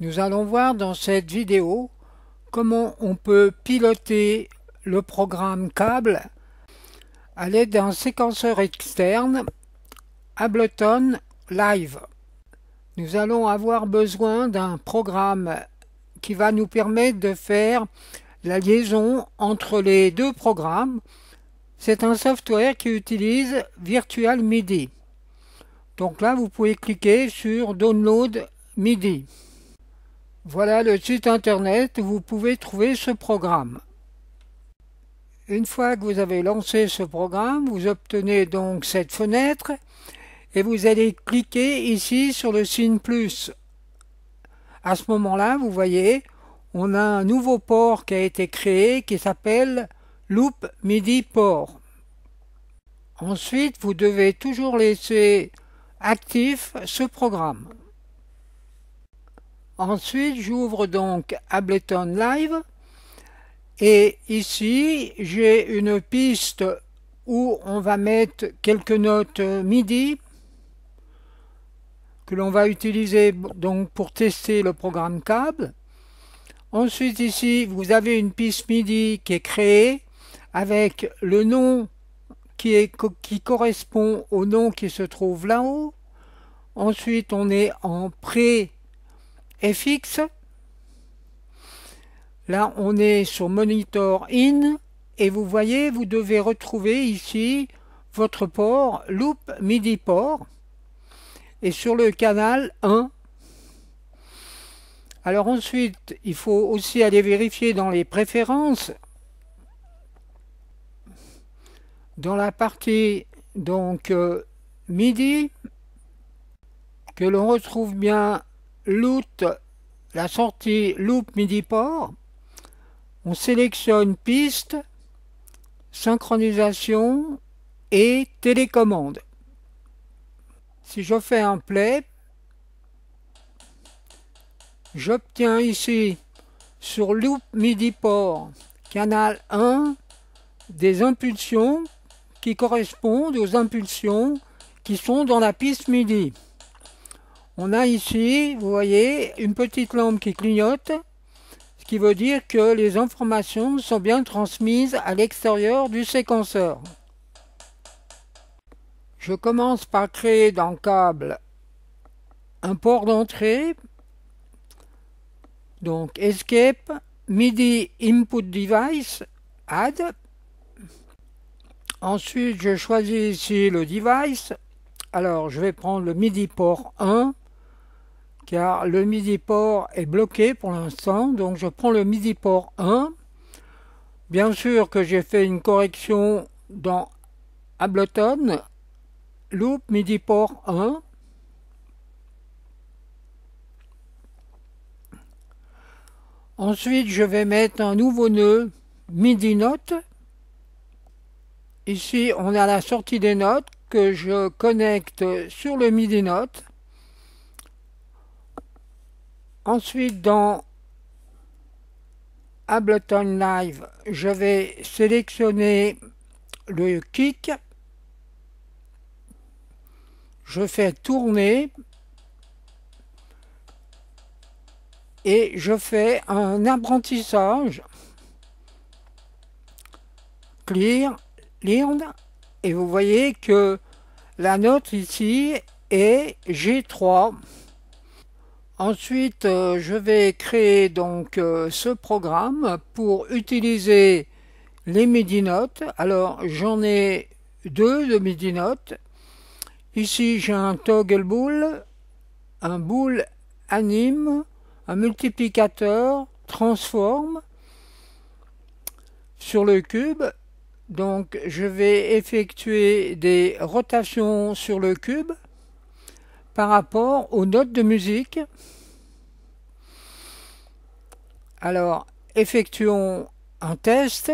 Nous allons voir dans cette vidéo comment on peut piloter le programme câble à l'aide d'un séquenceur externe Ableton Live. Nous allons avoir besoin d'un programme qui va nous permettre de faire la liaison entre les deux programmes. C'est un software qui utilise Virtual MIDI. Donc là, vous pouvez cliquer sur Download MIDI. Voilà le site internet où vous pouvez trouver ce programme. Une fois que vous avez lancé ce programme, vous obtenez donc cette fenêtre et vous allez cliquer ici sur le signe plus. À ce moment-là, vous voyez, on a un nouveau port qui a été créé qui s'appelle Loop MIDI Port. Ensuite, vous devez toujours laisser actif ce programme. Ensuite, j'ouvre donc Ableton Live et ici, j'ai une piste où on va mettre quelques notes MIDI que l'on va utiliser donc pour tester le programme câble. Ensuite ici, vous avez une piste MIDI qui est créée avec le nom qui, qui correspond au nom qui se trouve là-haut. Ensuite, on est en pré FX. Là, on est sur Monitor In et vous voyez, vous devez retrouver ici votre port Loop MIDI port et sur le canal 1. Alors ensuite, il faut aussi aller vérifier dans les préférences dans la partie donc euh, MIDI que l'on retrouve bien la sortie loop MIDI port, on sélectionne piste, synchronisation et télécommande. Si je fais un play, j'obtiens ici sur loop MIDI port canal 1 des impulsions qui correspondent aux impulsions qui sont dans la piste MIDI. On a ici, vous voyez, une petite lampe qui clignote, ce qui veut dire que les informations sont bien transmises à l'extérieur du séquenceur. Je commence par créer dans le câble un port d'entrée, donc Escape, MIDI Input Device, Add. Ensuite, je choisis ici le device. Alors, je vais prendre le MIDI port 1 car le MIDI port est bloqué pour l'instant, donc je prends le MIDI port 1. Bien sûr que j'ai fait une correction dans Ableton, loop MIDI port 1. Ensuite, je vais mettre un nouveau nœud MIDI note. Ici, on a la sortie des notes que je connecte sur le MIDI note. Ensuite, dans Ableton Live, je vais sélectionner le kick. Je fais tourner et je fais un apprentissage clear, learn et vous voyez que la note ici est G3. Ensuite, euh, je vais créer donc euh, ce programme pour utiliser les MIDI notes. Alors, j'en ai deux de MIDI notes. Ici, j'ai un toggle boule, un boule anime, un multiplicateur, transforme sur le cube. Donc, je vais effectuer des rotations sur le cube par rapport aux notes de musique. Alors, effectuons un test.